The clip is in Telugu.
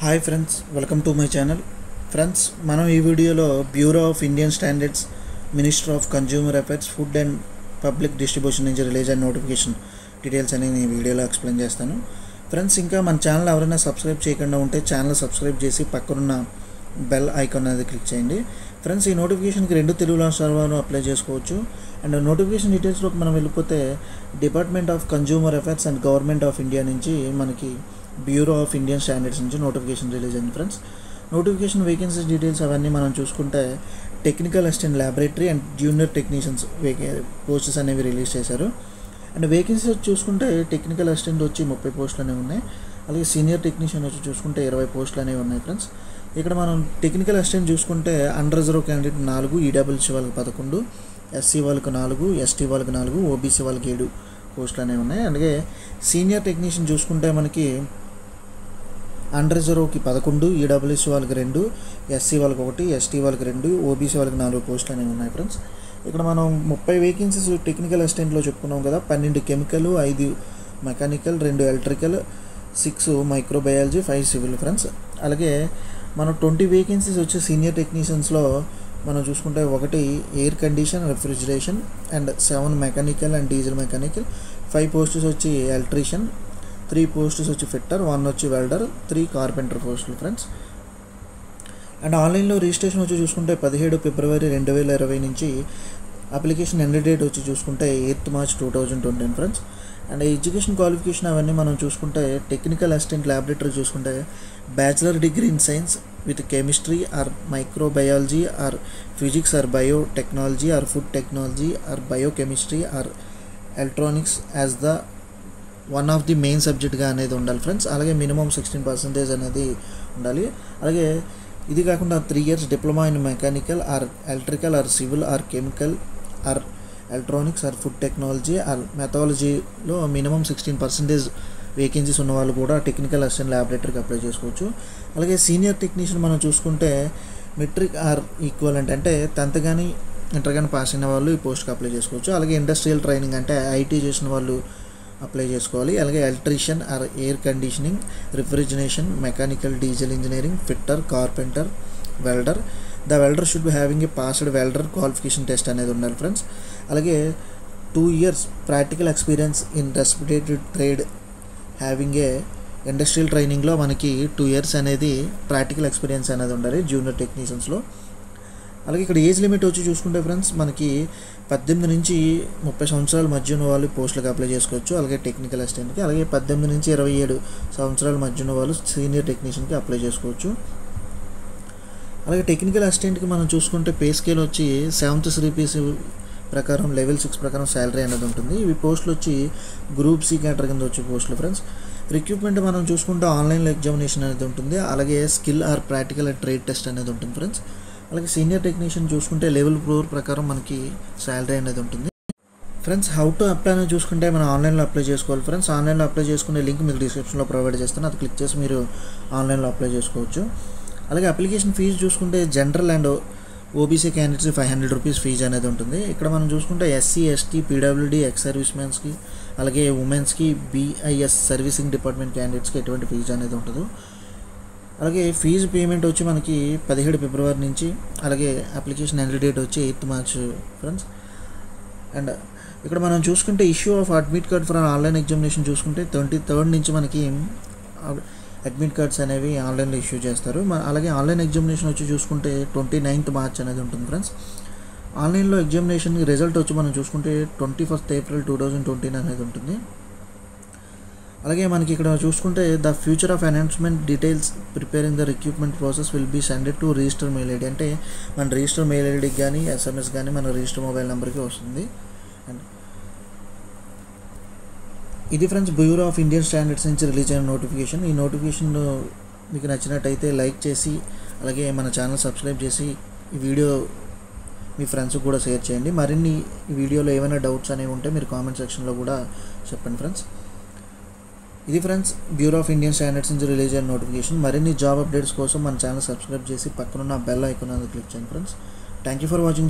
Hi friends welcome to my channel. Friends మనం ఈ వీడియోలో bureau of Indian standards minister of consumer affairs food and public distribution నుంచి రిలీజ్ అయిన నోటిఫికేషన్ డీటెయిల్స్ అనేవి నేను వీడియోలో ఎక్స్ప్లెయిన్ చేస్తాను. ఫ్రెండ్స్ ఇంకా మన ఛానల్ ఎవరైనా సబ్స్క్రైబ్ చేయకుండా ఉంటే ఛానల్ సబ్స్క్రైబ్ చేసి పక్కనున్న బెల్ ఐకాన్ అనేది క్లిక్ చేయండి. ఫ్రెండ్స్ ఈ నోటిఫికేషన్కి రెండు తెలుగు రాష్ట్రాలను అప్లై చేసుకోవచ్చు. అండ్ నోటిఫికేషన్ డీటెయిల్స్లోకి మనం వెళ్ళిపోతే department of consumer affairs and government of India నుంచి మనకి బ్యూరో ఆఫ్ ఇండియన్ స్టాండర్డ్స్ నుంచి నోటిఫికేషన్ రిలీజ్ అయింది ఫ్రెండ్స్ నోటిఫికేషన్ వేకెన్సీస్ డీటెయిల్స్ అవన్నీ మనం చూసుకుంటే technical assistant laboratory and junior technicians వేకే posts అనేవి రిలీజ్ చేశారు. అండ్ వేకెన్సీస్ చూసుకుంటే టెక్నికల్ అసిస్టెంట్ వచ్చి ముప్పై పోస్టులు అనేవి ఉన్నాయి. అలాగే సీనియర్ టెక్నీషియన్ వచ్చి చూసుకుంటే ఇరవై పోస్టులు అనేవి ఉన్నాయి ఫ్రెండ్స్ ఇక్కడ మనం టెక్నికల్ అసిస్టెంట్ చూసుకుంటే అండర్ రిజర్వ్ క్యాండిడేట్ నాలుగు ఈడబ్ల్యూసీ వాళ్ళకి పదకొండు ఎస్సీ వాళ్ళకి నాలుగు ఎస్టీ వాళ్ళకి నాలుగు ఓబీసీ వాళ్ళకి ఏడు పోస్టులు అనేవి ఉన్నాయి. అలాగే సీనియర్ టెక్నీషియన్ చూసుకుంటే మనకి అన్రిజర్వ్కి పదకొండు ఈడబ్ల్యూసీ వాళ్ళకి రెండు ఎస్సీ వాళ్ళకి ఒకటి ఎస్టీ వాళ్ళకి రెండు ఓబీసీ వాళ్ళకి నాలుగు పోస్టులు అనేవి ఉన్నాయి ఫ్రెండ్స్. ఇక్కడ మనం ముప్పై వేకెన్సీస్ టెక్నికల్ అసిస్టెంట్లో చెప్పుకున్నాం కదా పన్నెండు కెమికల్ ఐదు మెకానికల్ రెండు electrical six microbiology five civil friends. అలాగే మనం ట్వంటీ వేకెన్సీస్ వచ్చే సీనియర్ టెక్నీషియన్స్లో మనం చూసుకుంటే ఒకటి air condition refrigeration and seven mechanical and diesel mechanical. Five posts వచ్చి ఎలక్ట్రీషియన్ త్రీ పోస్టెస్ వచ్చి ఫిట్టర్ వన్ వచ్చి వెల్డర్ త్రీ కార్పెంటర్ పోస్టులు ఫ్రెండ్స్ అండ్ ఆన్లైన్లో రిజిస్ట్రేషన్ వచ్చి చూసుకుంటే పదిహేడు ఫిబ్రవరి రెండు వేల ఇరవై నుంచి అప్లికేషన్ ఎండ్ డేట్ వచ్చి చూసుకుంటే eighth March two thousand twenty friends and education qualification అవన్నీ మనం చూసుకుంటే టెక్నికల్ అసిస్టెంట్ ల్యాబొరేటరీ చూసుకుంటే bachelor degree in science with chemistry or microbiology or physics or biotechnology or food technology or biochemistry or electronics as the one of the main సబ్జెక్ట్గా అనేది ఉండాలి ఫ్రెండ్స్. అలాగే మినిమం సిక్స్టీన్ పర్సెంటేజ్ అనేది ఉండాలి. అలాగే ఇది కాకుండా three years diploma in mechanical or electrical or civil or chemical or electronics or food technology or మెథాలజీలో minimum sixteen percentage vacancies ఉన్న వాళ్ళు కూడా టెక్నికల్ అసిస్టెంట్ ల్యాబొరేటరీకి అప్లై చేసుకోవచ్చు. అలాగే సీనియర్ టెక్నీషియన్ మనం చూసుకుంటే మెట్రిక్ ఆర్ ఈక్వలెంట్ అంటే టెన్త్ కానీ ఇంటర్ కానీ పాస్ అయిన వాళ్ళు ఈ పోస్ట్కి అప్లై చేసుకోవచ్చు. అలాగే ఇండస్ట్రియల్ ట్రైనింగ్ అంటే ఐటీ చేసిన వాళ్ళు అప్లై చేసుకోవాలి. అలాగే electrician or air conditioning refrigeration mechanical diesel engineering fitter carpenter welder. The welder should be having a passed welder qualification test అనేది ఉండాలి ఫ్రెండ్స్. అలాగే two years practical experience in respective trade having a industrial ట్రైనింగ్లో మనకి టూ ఇయర్స్ అనేది ప్రాక్టికల్ ఎక్స్పీరియన్స్ అనేది ఉండాలి. జూనియర్ టెక్నీషియన్స్లో. అలాగే ఇక్కడ ఏజ్ లిమిట్ వచ్చి చూసుకుంటే ఫ్రెండ్స్ మనకి పద్దెనిమిది నుంచి ముప్పై సంవత్సరాల మధ్య ఉన్న వాళ్ళు పోస్టులకు అప్లై చేసుకోవచ్చు. అలాగే టెక్నికల్ అసిస్టెంట్కి అలాగే పద్దెనిమిది నుంచి ఇరవై ఏడు సంవత్సరాల మధ్య ఉన్న వాళ్ళు సీనియర్ టెక్నీషియన్కి అప్లై చేసుకోవచ్చు. అలాగే టెక్నికల్ అసిస్టెంట్కి మనం చూసుకుంటే పే స్కేల్ వచ్చి సెవెంత్ సిరీపీస్ ప్రకారం లెవెల్ సిక్స్ ప్రకారం శాలరీ అనేది ఉంటుంది. ఇవి పోస్టులు వచ్చి గ్రూప్ సి క్యాటర్ కింద వచ్చే పోస్టులు ఫ్రెండ్స్. రిక్రూట్మెంట్ మనం చూసుకుంటే ఆన్లైన్లో ఎగ్జామినేషన్ అనేది ఉంటుంది. అలాగే skill or practical and trade test అనేది ఉంటుంది ఫ్రెండ్స్. అలాగే సీనియర్ టెక్నీషియన్ చూసుకుంటే లెవెల్ ఫ్లోర్ ప్రకారం మనకి శాలరీ అనేది ఉంటుంది. ఫ్రెండ్స్ హౌ టు అప్లై అనేది చూసుకుంటే మనం ఆన్లైన్లో అప్లై చేసుకోవాలి. ఫ్రెండ్స్ ఆన్లైన్లో అప్లై చేసుకునే లింక్ మీకు డిస్క్రిప్షన్లో ప్రొవైడ్ చేస్తాను. అది క్లిక్ చేసి మీరు ఆన్లైన్లో అప్లై చేసుకోవచ్చు. అలాగే అప్లికేషన్ ఫీజు చూసుకుంటే general and OBC candidates five hundred rupees fees అనేది ఉంటుంది. ఇక్కడ మనం చూసుకుంటే SC ST PWD ex service మెన్స్కి అలాగే ఉమెన్స్కి బీఐఎస్ సర్వీసింగ్ డిపార్ట్మెంట్ క్యాండిడేట్స్కి ఎటువంటి ఫీజు అనేది ఉంటుంది అలాగే ఫీజు పేమెంట్ వచ్చి మనకి పదిహేడు ఫిబ్రవరి నుంచి అలాగే అప్లికేషన్ ఎండ్ డేట్ వచ్చి ఎయిత్ మార్చ్ ఫ్రెండ్స్. అండ్ ఇక్కడ మనం చూసుకుంటే issue of admit card for online examination చూసుకుంటే ట్వంటీ థర్డ్ నుంచి మనకి అడ్మిట్ కార్డ్స్ అనేవి ఆన్లైన్లో ఇష్యూ చేస్తారు. అలాగే ఆన్లైన్ ఎగ్జామినేషన్ వచ్చి చూసుకుంటే ట్వంటీ నైన్త్ మార్చ్ అనేది ఉంటుంది ఫ్రెండ్స్. ఆన్లైన్లో ఎగ్జామినేషన్ రిజల్ట్ వచ్చి మనం చూసుకుంటే twenty first April two thousand twenty అనేది ఉంటుంది. అలాగే మనకి ఇక్కడ చూసుకుంటే the future of announcement details preparing the recruitment process will be sended to register mail ID. అంటే మన రిజిస్టర్ మెయిల్ ఐడికి కానీ ఎస్ఎంఎస్ కానీ మన రిజిస్టర్ మొబైల్ నెంబర్కి వస్తుంది. అండ్ ఇది friends bureau of Indian standards నుంచి రిలీజ్ అయిన నోటిఫికేషన్. ఈ నోటిఫికేషన్ మీకు నచ్చినట్టయితే లైక్ చేసి అలాగే మన ఛానల్ సబ్స్క్రైబ్ చేసి ఈ వీడియో మీ ఫ్రెండ్స్కి కూడా షేర్ చేయండి. మరిన్ని ఈ వీడియోలో ఏమైనా డౌట్స్ అనేవి ఉంటే మీరు కామెంట్ సెక్షన్లో కూడా చెప్పండి ఫ్రెండ్స్. ఇది friends bureau of Indian standards నుంచి రిలీజ్ అయిన నోటిఫికేషన్ మరిన్ని జాబ్ అప్డేట్స్ కోసం మన ఛానల్ సబ్స్క్రైబ్ చేసి పక్కనున్న బెల్ ఐకాన్ క్లిక్ చేయండి friends. Thank you for watching